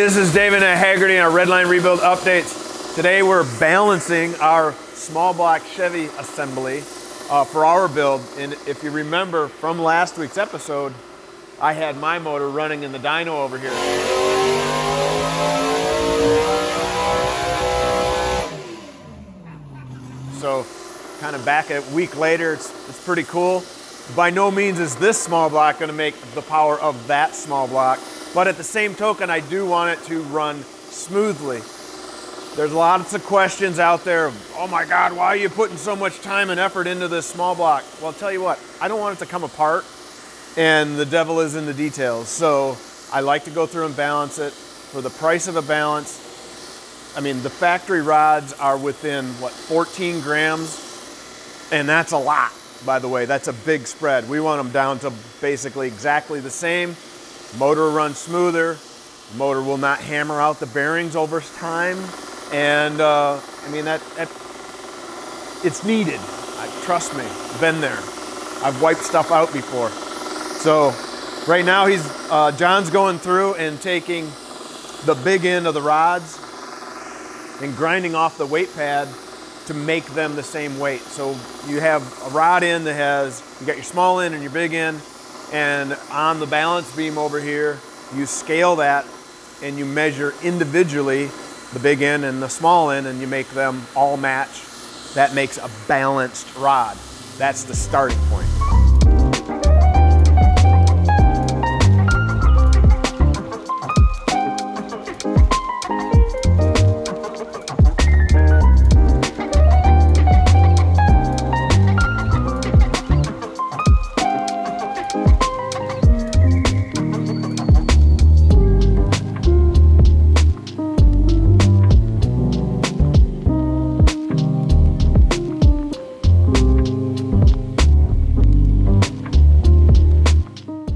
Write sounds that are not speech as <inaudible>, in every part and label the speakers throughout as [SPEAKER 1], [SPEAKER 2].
[SPEAKER 1] This is Davin and our Redline Rebuild updates. Today we're balancing our small block Chevy assembly uh, for our build. And if you remember from last week's episode, I had my motor running in the dyno over here. So kind of back a week later, it's, it's pretty cool. By no means is this small block gonna make the power of that small block, but at the same token, I do want it to run smoothly. There's lots of questions out there oh my God, why are you putting so much time and effort into this small block? Well, I'll tell you what, I don't want it to come apart and the devil is in the details. So I like to go through and balance it for the price of a balance. I mean, the factory rods are within what, 14 grams? And that's a lot, by the way. That's a big spread. We want them down to basically exactly the same. Motor runs smoother. The Motor will not hammer out the bearings over time. And uh, I mean, that, that it's needed. I, trust me, been there. I've wiped stuff out before. So right now he's, uh, John's going through and taking the big end of the rods and grinding off the weight pad to make them the same weight. So you have a rod end that has, you got your small end and your big end, and on the balance beam over here, you scale that and you measure individually the big end and the small end and you make them all match. That makes a balanced rod. That's the starting point.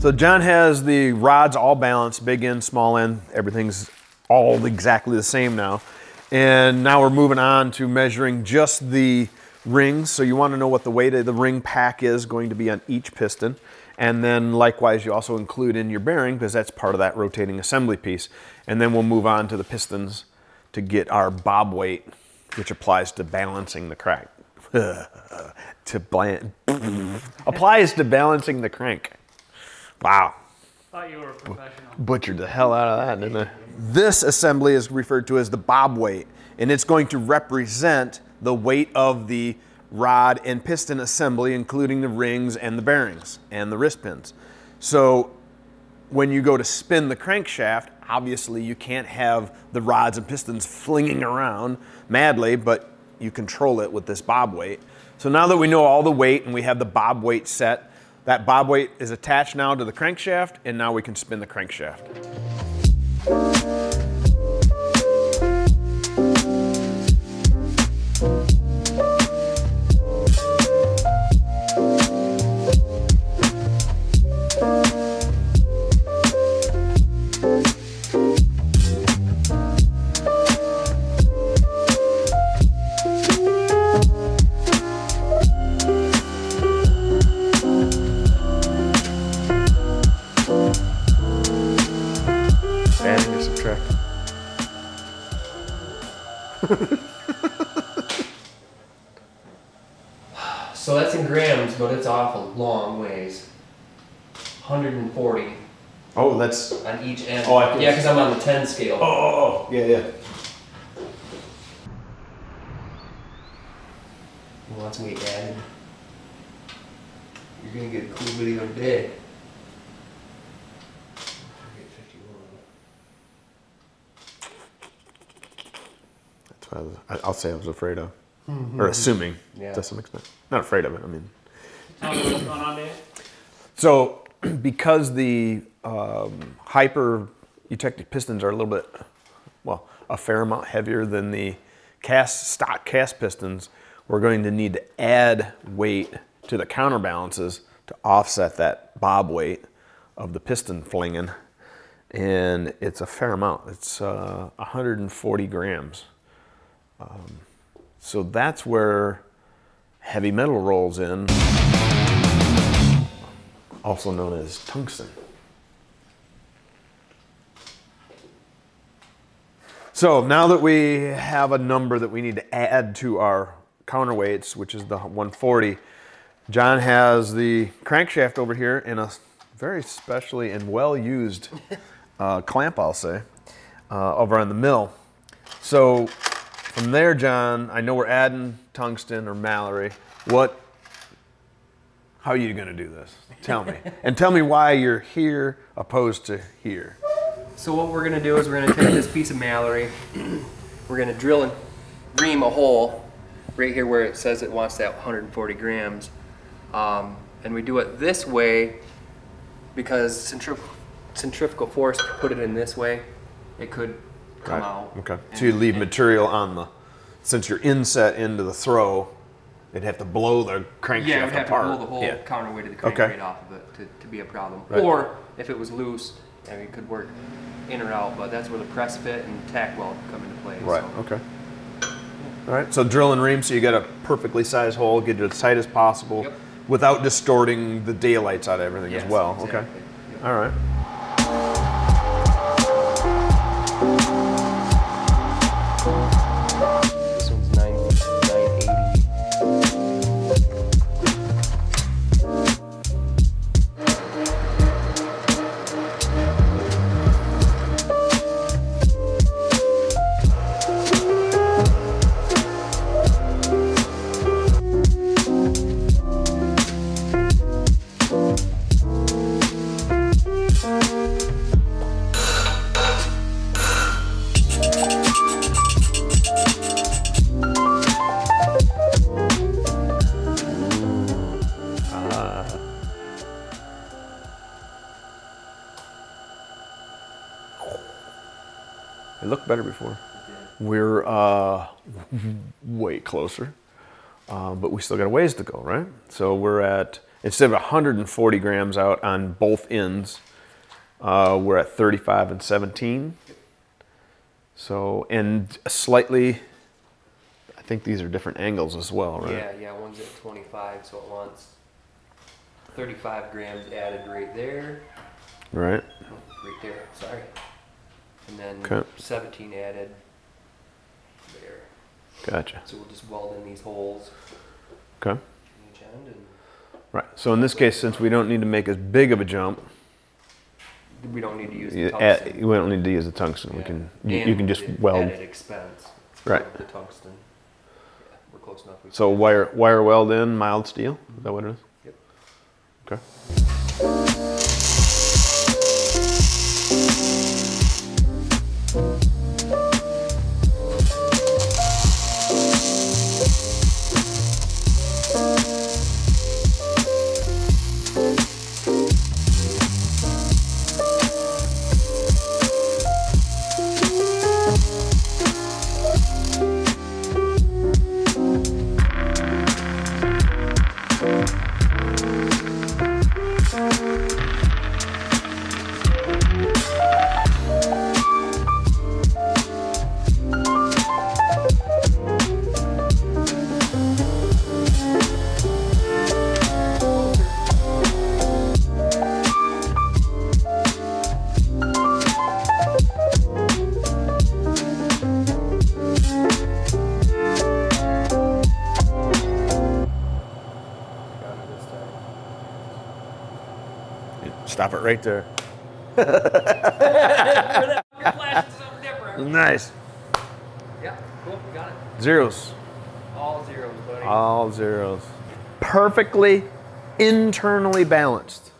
[SPEAKER 1] So John has the rods all balanced, big end, small end, everything's all exactly the same now. And now we're moving on to measuring just the rings. So you want to know what the weight of the ring pack is going to be on each piston. And then likewise, you also include in your bearing because that's part of that rotating assembly piece. And then we'll move on to the pistons to get our bob weight, which applies to balancing the crank. <laughs> to bland, <laughs> applies to balancing the crank. Wow.
[SPEAKER 2] Thought you were a professional.
[SPEAKER 1] Butchered the hell out of that, didn't I? This assembly is referred to as the bob weight, and it's going to represent the weight of the rod and piston assembly, including the rings and the bearings and the wrist pins. So when you go to spin the crankshaft, obviously you can't have the rods and pistons flinging around madly, but you control it with this bob weight. So now that we know all the weight and we have the bob weight set, that bob weight is attached now to the crankshaft and now we can spin the crankshaft. Adding or subtracting? <laughs>
[SPEAKER 3] So that's in grams, but it's off a long ways. 140
[SPEAKER 1] Oh, that's,
[SPEAKER 3] on each end.
[SPEAKER 1] Oh, I
[SPEAKER 3] yeah, because I'm on the 10 scale.
[SPEAKER 1] oh, oh, oh, yeah, yeah.
[SPEAKER 3] Well, that's gonna. You're gonna get a cool video today.
[SPEAKER 1] I was, I- I'll say I was afraid of, or assuming
[SPEAKER 3] Yeah.
[SPEAKER 1] to some extent. Not afraid of it. I mean,
[SPEAKER 2] Tell me what's going on, Dave.
[SPEAKER 1] so <clears throat> because the um, hyper eutectic pistons are a little bit, well, a fair amount heavier than the cast stock cast pistons, we're going to need to add weight to the counterbalances to offset that bob weight of the piston flinging. And it's a fair amount. It's uh, 140 grams. Um, so that's where heavy metal rolls in, also known as tungsten. So now that we have a number that we need to add to our counterweights, which is the 140, John has the crankshaft over here in a very specially and well used uh, clamp, I'll say, uh, over on the mill. So from there, John, I know we're adding tungsten or Mallory. What? How are you going to do this? Tell me, <laughs> and tell me why you're here opposed to here.
[SPEAKER 3] So what we're gonna do is we're gonna take this piece of Mallory, <clears throat> we're gonna drill and ream a hole right here where it says it wants that 140 grams. Um, and we do it this way because centrif- centrifugal force, put it in this way, it could come out.
[SPEAKER 1] Okay. So you leave material on the, since you're inset into the throw, they'd have to blow the crankshaft
[SPEAKER 3] Yeah, would have
[SPEAKER 1] apart.
[SPEAKER 3] to pull the whole
[SPEAKER 1] Yeah.
[SPEAKER 3] counterweight of the
[SPEAKER 1] Okay.
[SPEAKER 3] crank off of it to, to be a problem.
[SPEAKER 1] Right.
[SPEAKER 3] Or if it was loose, I mean, it could work in or out, but that's where the press fit and tack weld come into play.
[SPEAKER 1] Right.
[SPEAKER 3] so.
[SPEAKER 1] Okay. All right. So drill and ream. So you got a perfectly sized hole, get it as tight as possible,
[SPEAKER 3] Yep.
[SPEAKER 1] without distorting the daylights out of everything
[SPEAKER 3] Yes,
[SPEAKER 1] as well.
[SPEAKER 3] exactly.
[SPEAKER 1] Okay.
[SPEAKER 3] Yep.
[SPEAKER 1] All right. It looked better before. We're uh, way closer, uh, but we still got a ways to go, right? So we're at instead of 140 grams out on both ends, uh, we're at 35 and 17. So and slightly, I think these are different angles as well, right?
[SPEAKER 3] Yeah, yeah, one's at 25, so it wants 35 grams added right there.
[SPEAKER 1] Right.
[SPEAKER 3] Right there, sorry. And then
[SPEAKER 1] Okay.
[SPEAKER 3] 17 added there.
[SPEAKER 1] Gotcha.
[SPEAKER 3] So we'll just weld in these holes
[SPEAKER 1] Okay.
[SPEAKER 3] each end and
[SPEAKER 1] Right. So in this case, since we don't need to make as big of a jump,
[SPEAKER 3] we don't need to use the tungsten.
[SPEAKER 1] add- we don't need to use the tungsten. We can you, you can just
[SPEAKER 3] it
[SPEAKER 1] weld.
[SPEAKER 3] Added expense.
[SPEAKER 1] Right.
[SPEAKER 3] The tungsten. Yeah, we're close enough.
[SPEAKER 1] So wire wire weld in mild steel. Is that what it is?
[SPEAKER 3] Yep.
[SPEAKER 1] Okay. Stop it right there.
[SPEAKER 3] Flashing <laughs> something different.
[SPEAKER 1] Nice.
[SPEAKER 3] Yeah, cool, got it.
[SPEAKER 1] Zeros.
[SPEAKER 3] All zeros, buddy.
[SPEAKER 1] All zeros. Perfectly internally balanced.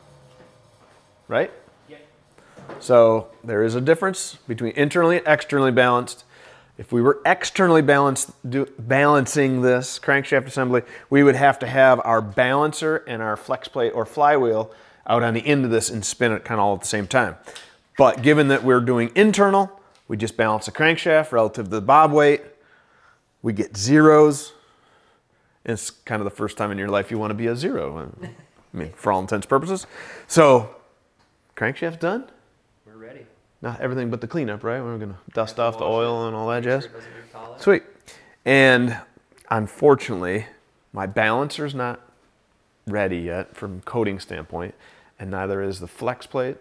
[SPEAKER 1] Right?
[SPEAKER 3] Yeah.
[SPEAKER 1] So there is a difference between internally and externally balanced. If we were externally balanced, do, balancing this crankshaft assembly, we would have to have our balancer and our flex plate or flywheel out on the end of this and spin it kind of all at the same time. But given that we're doing internal, we just balance the crankshaft relative to the bob weight. We get zeros. It's kind of the first time in your life you want to be a zero. Uh, I mean, for all intents and purposes. So, crankshaft done.
[SPEAKER 3] We're ready.
[SPEAKER 1] Not everything but the cleanup, right? We're gonna dust off the oil
[SPEAKER 3] it,
[SPEAKER 1] and all that
[SPEAKER 3] Make sure
[SPEAKER 1] jazz.
[SPEAKER 3] it doesn't get caught.
[SPEAKER 1] Sweet. And unfortunately, my balancer's not ready yet from coating standpoint, and neither is the flex plate.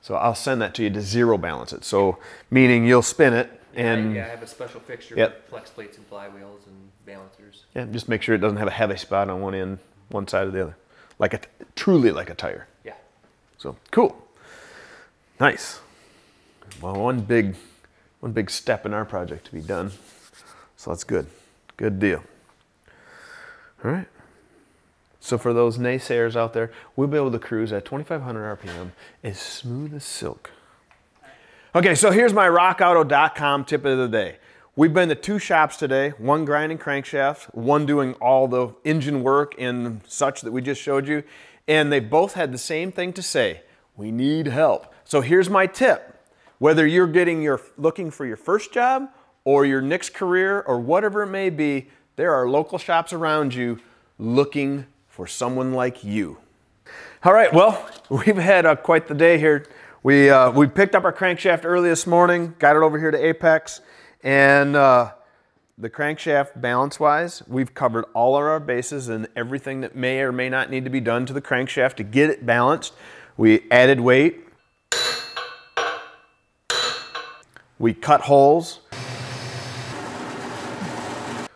[SPEAKER 1] So I'll send that to you to zero balance it. So meaning you'll spin it, And
[SPEAKER 3] yeah, I have a special fixture
[SPEAKER 1] Yep.
[SPEAKER 3] with flex plates and flywheels and balancers.
[SPEAKER 1] yeah, just make sure it doesn't have a heavy spot on one end, one side or the other. Like a, truly like a tire.
[SPEAKER 3] Yeah.
[SPEAKER 1] So cool. Nice. Well, one big, one big step in our project to be done. So that's good. Good deal. All right. So for those naysayers out there, we'll be able to cruise at 2,500 RPM as smooth as silk. Okay, so here's my rockauto.com tip of the day. We've been to two shops today, one grinding crankshaft, one doing all the engine work and such that we just showed you, and they both had the same thing to say. We need help. So here's my tip. Whether you're getting your looking for your first job or your next career or whatever it may be, there are local shops around you looking for someone like you. All right, well, <laughs> we've had uh, quite the day here. We, uh, we picked up our crankshaft early this morning, got it over here to Apex, and uh, the crankshaft balance wise, we've covered all of our bases and everything that may or may not need to be done to the crankshaft to get it balanced. We added weight, we cut holes,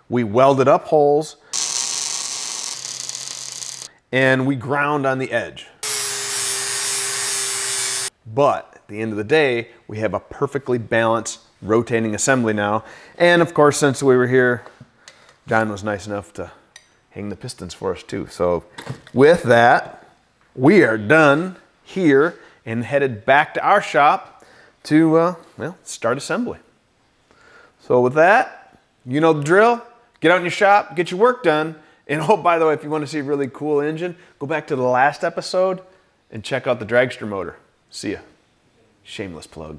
[SPEAKER 1] we welded up holes, and we ground on the edge. But at the end of the day, we have a perfectly balanced rotating assembly now. And of course, since we were here, Don was nice enough to hang the pistons for us too. So with that, we are done here and headed back to our shop to, uh, well, start assembly. So with that, you know the drill. Get out in your shop, get your work done. And oh, by the way, if you want to see a really cool engine, go back to the last episode and check out the dragster motor. See ya. Shameless plug.